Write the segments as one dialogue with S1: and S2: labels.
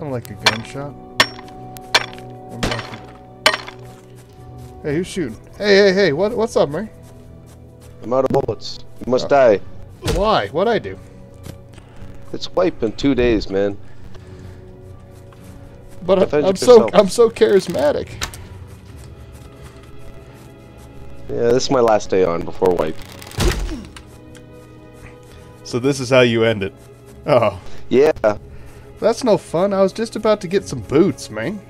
S1: Sounded like a gunshot. Hey, who's shooting? Hey, hey, hey, what, what's up, man?
S2: I'm out of bullets. You must uh, die.
S1: Why? What'd I do?
S2: It's wipe in two days, man.
S1: But I,
S2: Defend
S1: I'm so. I'm so charismatic.
S2: Yeah, this is my last day on before wipe.
S1: So this is how you end it. Oh,
S2: Yeah.
S1: That's no fun. I was just about to get some boots, man.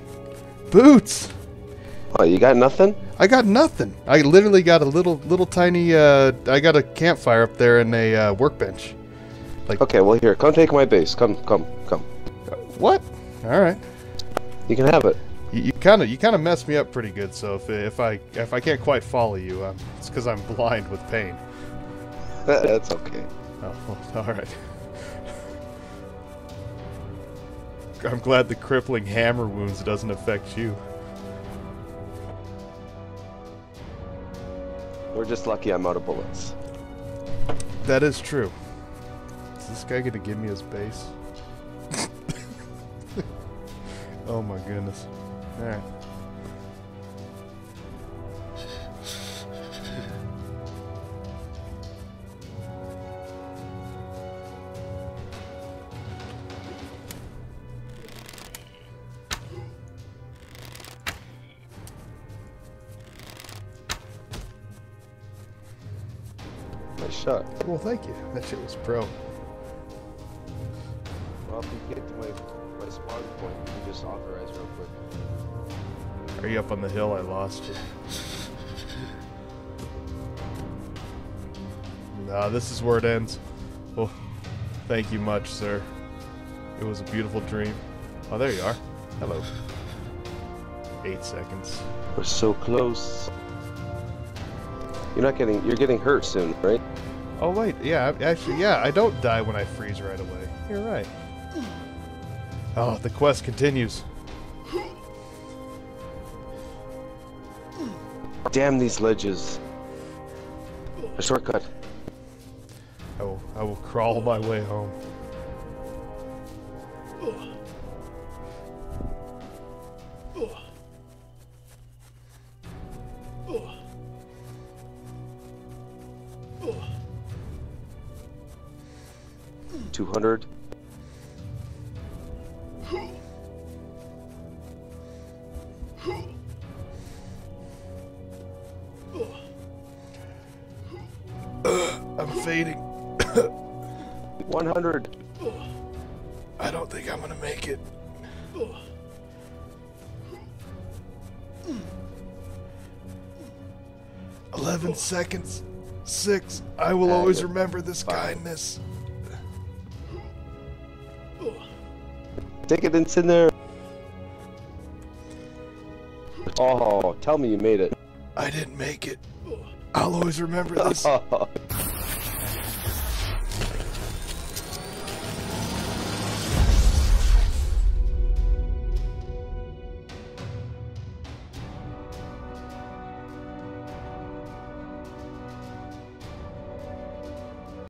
S1: Boots.
S2: Oh, you got nothing?
S1: I got nothing. I literally got a little little tiny. Uh, I got a campfire up there and a uh, workbench.
S2: Like, okay, well here, come take my base. Come, come, come.
S1: What? All right.
S2: You can have it.
S1: You kind of you kind of messed me up pretty good. So if if I if I can't quite follow you, um, it's because I'm blind with pain.
S2: That's okay.
S1: Oh, well, all right. I'm glad the crippling hammer wounds doesn't affect you.
S2: We're just lucky I'm out of bullets.
S1: That is true. Is this guy gonna give me his base? oh my goodness. Alright.
S2: Nice shot.
S1: Well, thank you. That shit was pro.
S2: Well, if you get to my, my spawn point, you can just authorize real quick.
S1: Are you up on the hill? I lost you. Nah, this is where it ends. Well, thank you much, sir. It was a beautiful dream. Oh, there you are. Hello. Eight seconds.
S2: We're so close. You're not getting, you're getting hurt soon, right?
S1: Oh wait, yeah, actually, yeah, I don't die when I freeze right away. You're right. Oh, the quest continues.
S2: Damn these ledges. A shortcut.
S1: I will, I will crawl my way home.
S2: Two hundred.
S1: I'm fading.
S2: One hundred.
S1: I don't think I'm gonna make it. Eleven seconds. Six. I will uh, always remember this kindness.
S2: Take it and in there. Oh, tell me you made it.
S1: I didn't make it. I'll always remember this.